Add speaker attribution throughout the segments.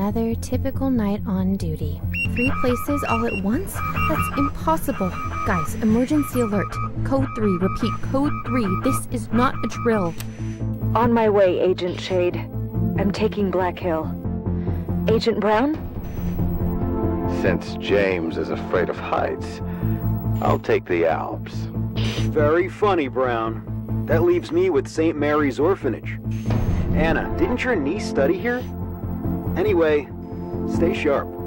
Speaker 1: Another typical night on duty. Three places all at once? That's impossible. Guys, emergency alert. Code 3, repeat, code 3. This is not a drill.
Speaker 2: On my way, Agent Shade. I'm taking Black Hill. Agent Brown?
Speaker 3: Since James is afraid of heights, I'll take the Alps.
Speaker 4: Very funny, Brown. That leaves me with St. Mary's Orphanage. Anna, didn't your niece study here? Anyway, stay sharp.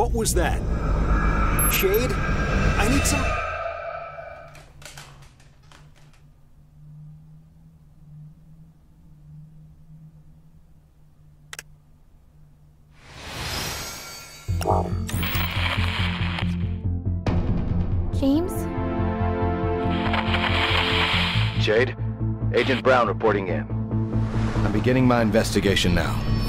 Speaker 4: What was that? Shade? I need some...
Speaker 1: James?
Speaker 3: Shade, Agent Brown reporting in. I'm beginning my investigation now.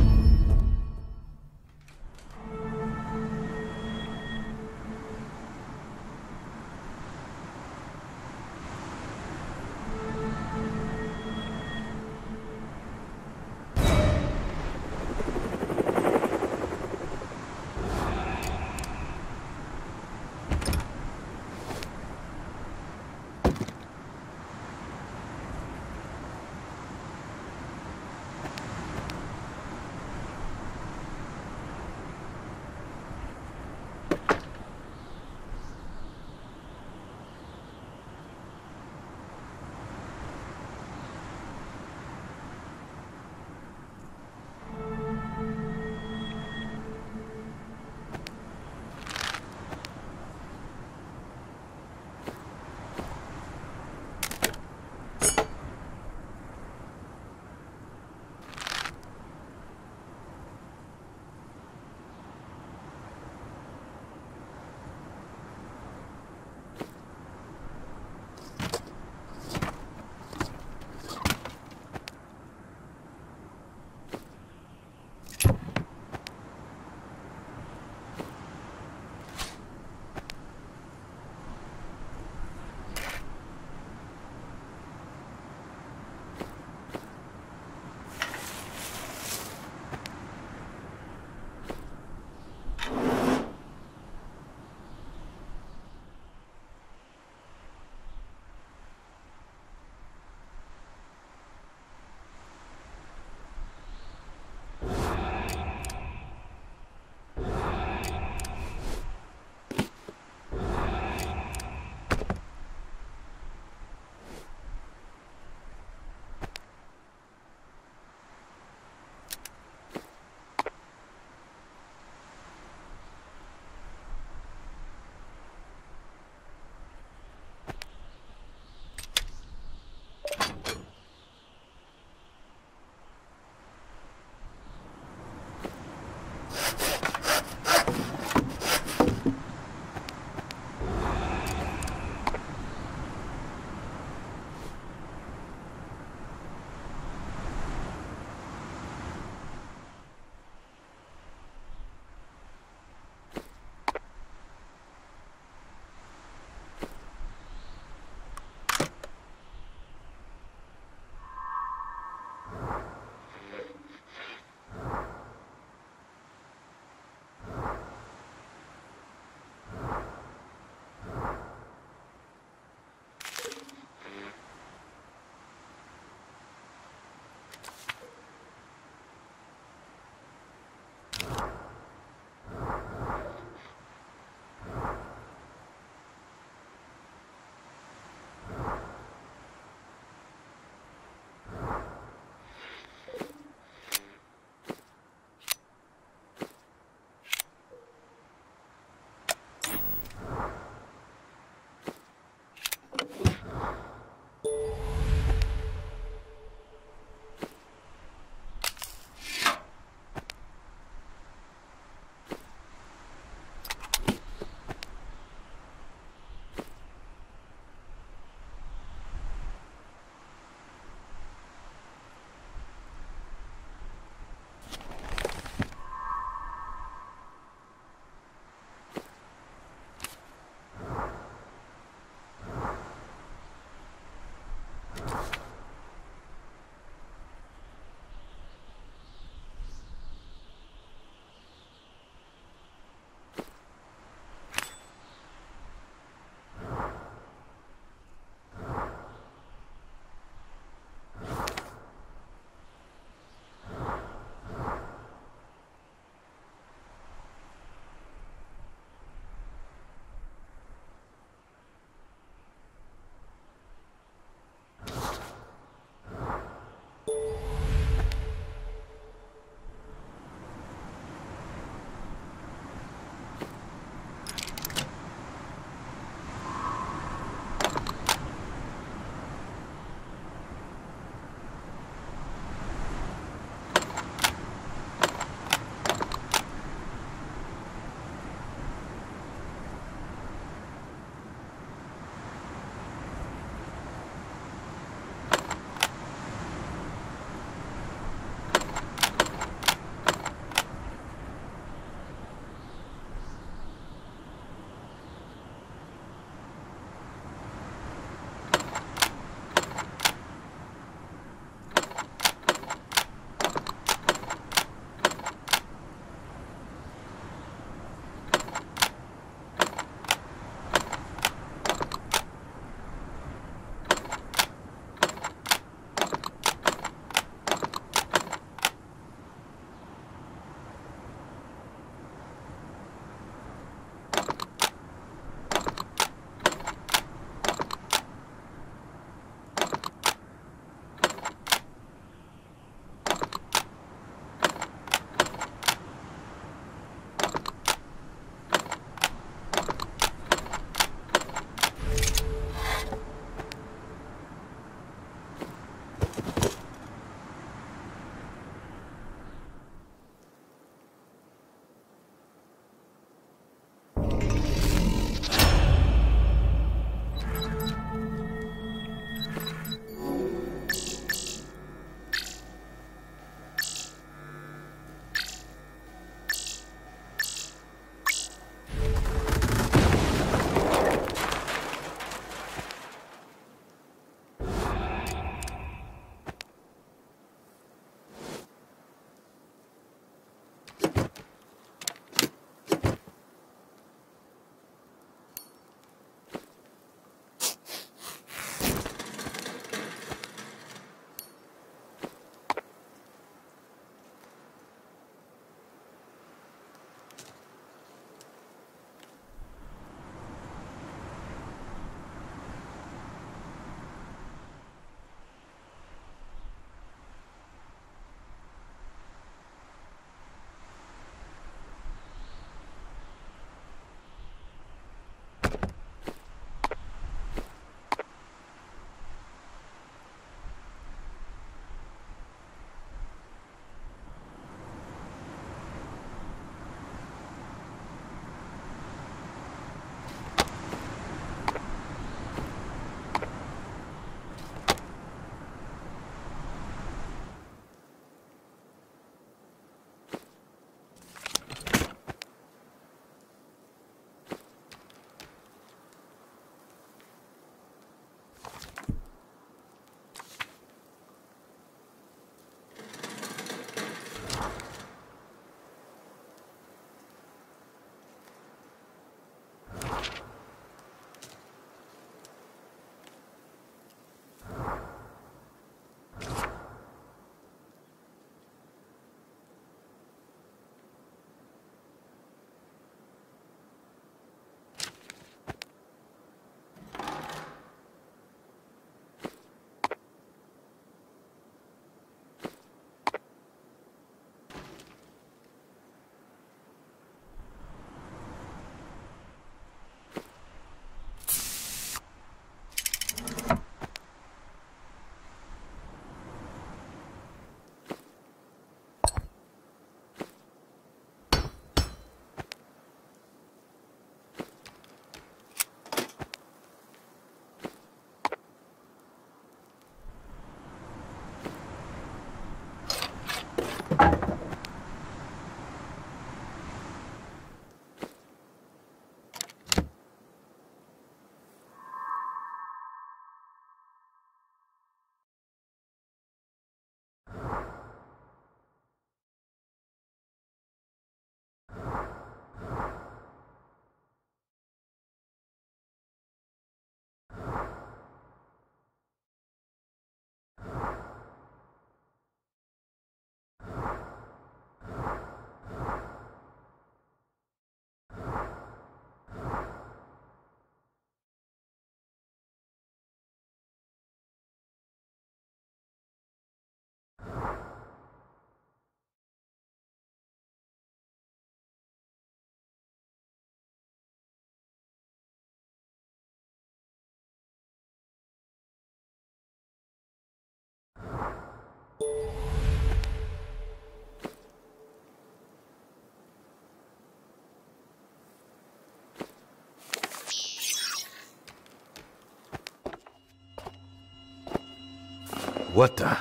Speaker 3: What the?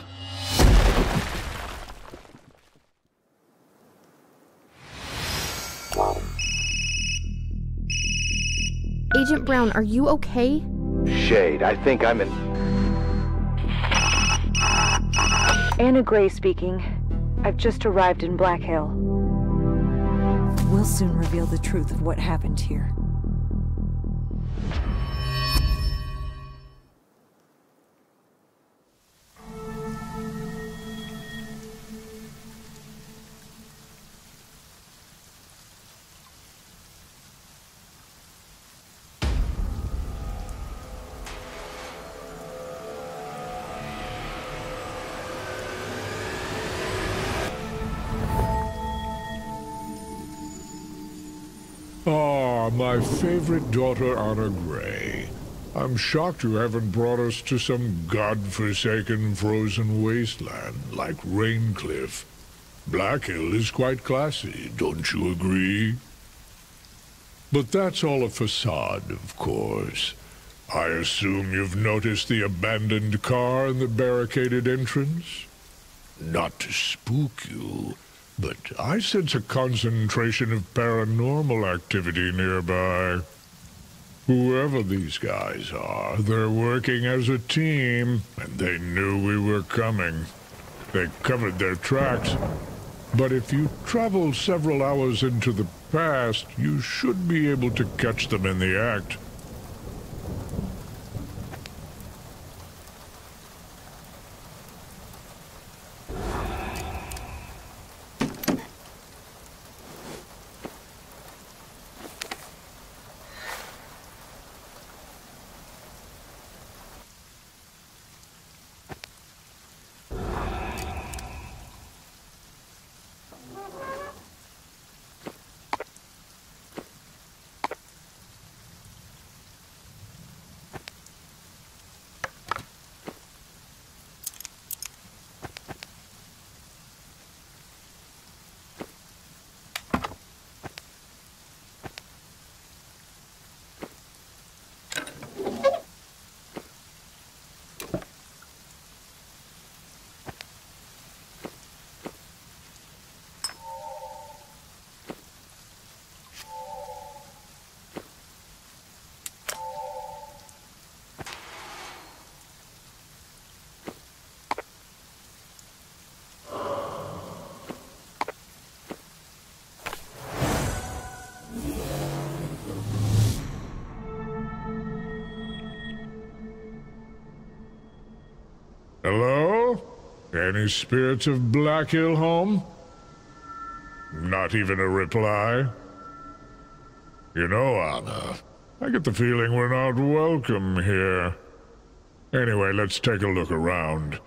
Speaker 1: Agent Brown, are you okay?
Speaker 3: Shade, I think I'm in.
Speaker 5: Anna Gray speaking. I've just arrived in Black Hill.
Speaker 2: We'll soon reveal the truth of what happened here.
Speaker 6: Favorite daughter, Anna Gray. I'm shocked you haven't brought us to some god-forsaken frozen wasteland like Raincliff. Black Hill is quite classy, don't you agree? But that's all a facade, of course. I assume you've noticed the abandoned car and the barricaded entrance? Not to spook you, but I sense a concentration of paranormal activity nearby. Whoever these guys are, they're working as a team, and they knew we were coming. They covered their tracks. But if you travel several hours into the past, you should be able to catch them in the act. Any spirits of Black Hill home? Not even a reply? You know, Anna, I get the feeling we're not welcome here. Anyway, let's take a look around.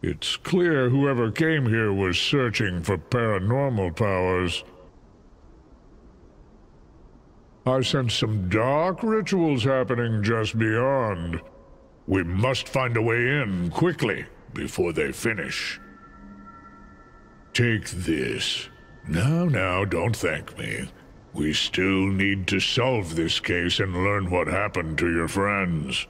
Speaker 6: It's clear whoever came here was searching for paranormal powers. I sense some dark rituals happening just beyond. We must find a way in quickly before they finish. Take this. Now, now, don't thank me. We still need to solve this case and learn what happened to your friends.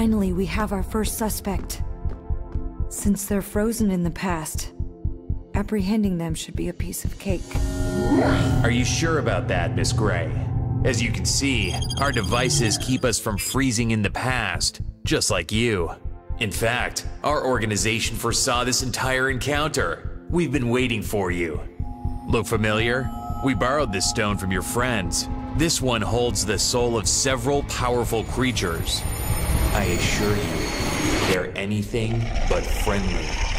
Speaker 2: Finally, we have our first suspect. Since they're frozen in the past, apprehending them should be a piece of cake.
Speaker 7: Are you sure about that, Miss Gray? As you can see, our devices keep us from freezing in the past, just like you. In fact, our organization foresaw this entire encounter. We've been waiting for you. Look familiar? We borrowed this stone from your friends. This one holds the soul of several powerful creatures. I assure you, they're anything but friendly.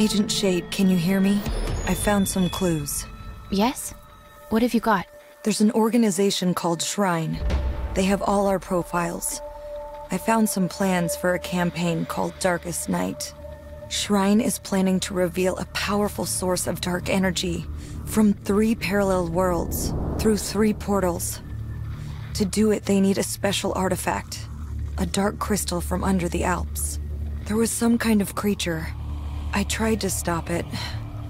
Speaker 2: Agent Shade, can you hear me? I found some clues.
Speaker 1: Yes? What have you got?
Speaker 2: There's an organization called Shrine. They have all our profiles. I found some plans for a campaign called Darkest Night. Shrine is planning to reveal a powerful source of dark energy from three parallel worlds through three portals. To do it, they need a special artifact a dark crystal from under the Alps. There was some kind of creature. I tried to stop it,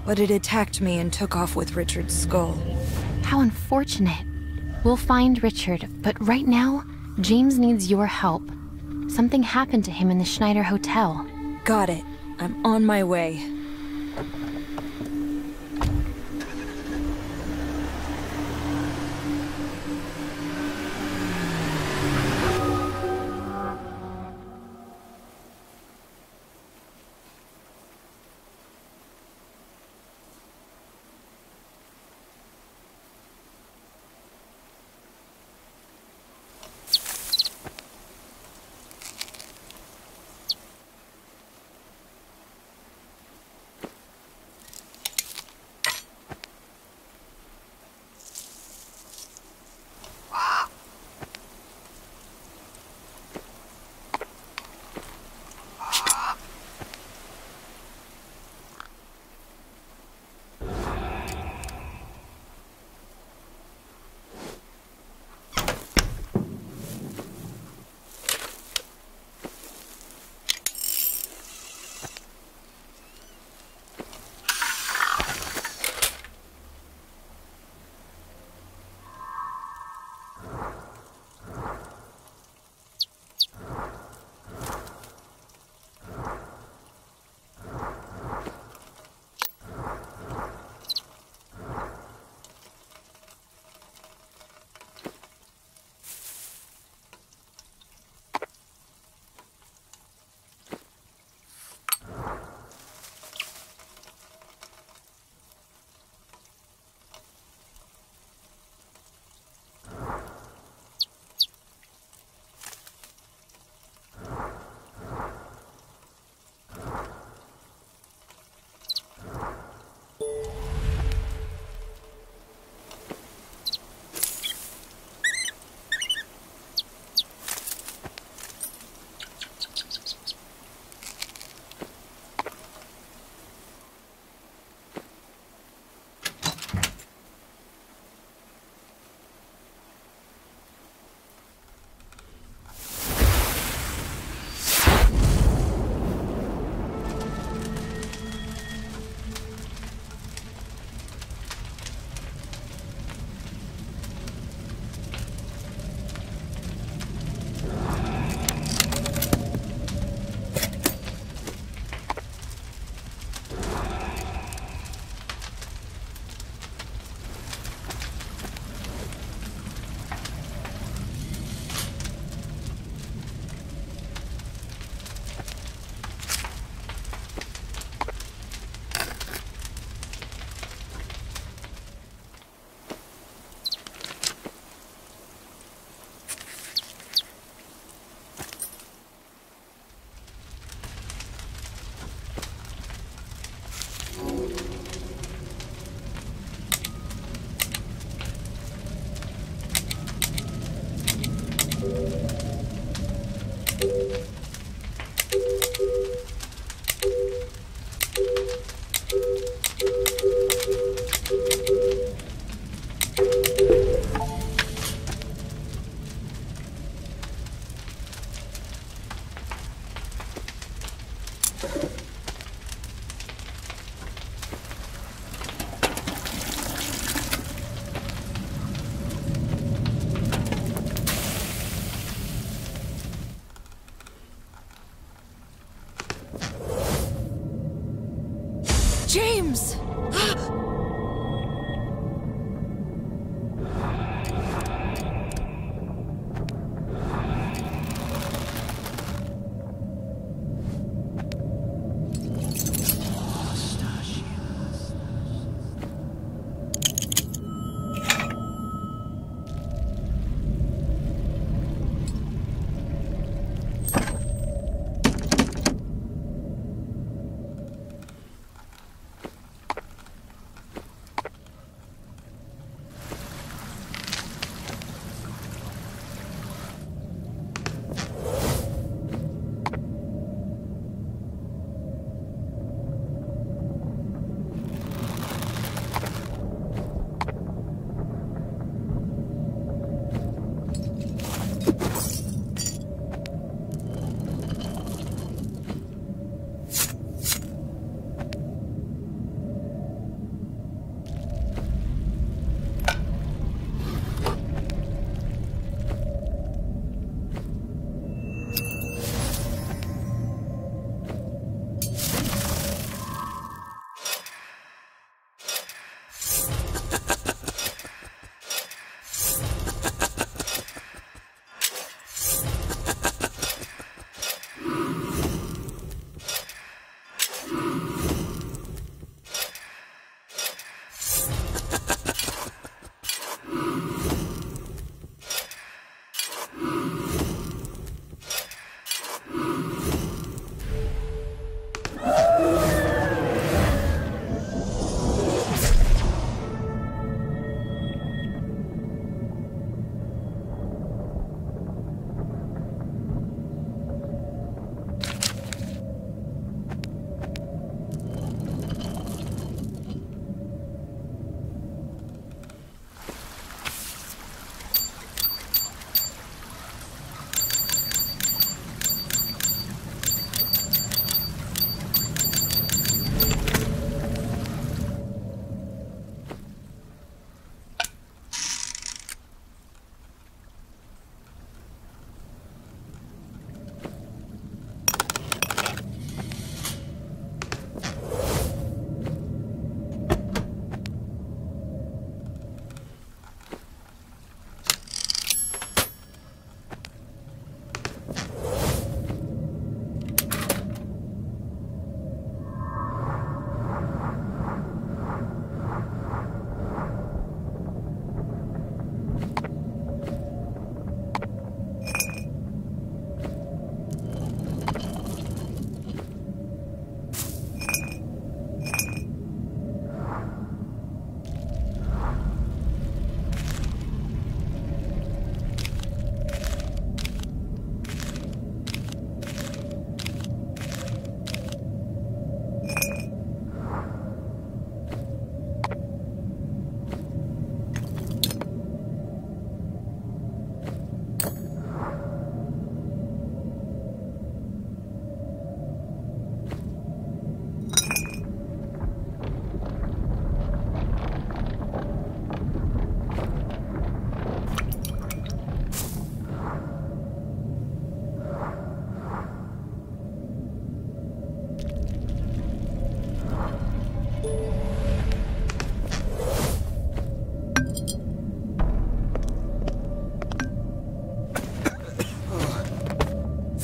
Speaker 2: but it attacked me and took off with Richard's skull.
Speaker 1: How unfortunate. We'll find Richard, but right now, James needs your help. Something happened to him in the Schneider Hotel.
Speaker 2: Got it. I'm on my way.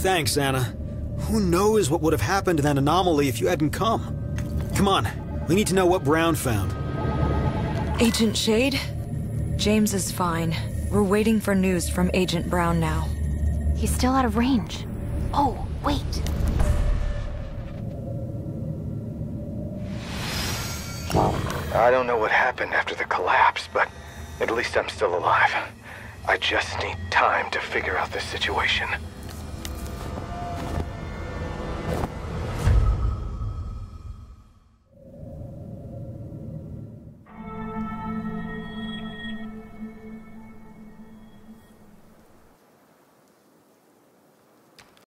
Speaker 4: Thanks, Anna. Who knows what would have happened to that anomaly if you hadn't come? Come on, we need to know what Brown found.
Speaker 2: Agent Shade? James is fine. We're waiting for news from Agent Brown now.
Speaker 1: He's still out of range. Oh, wait.
Speaker 3: I don't know what happened after the collapse, but at least I'm still alive. I just need time to figure out this situation.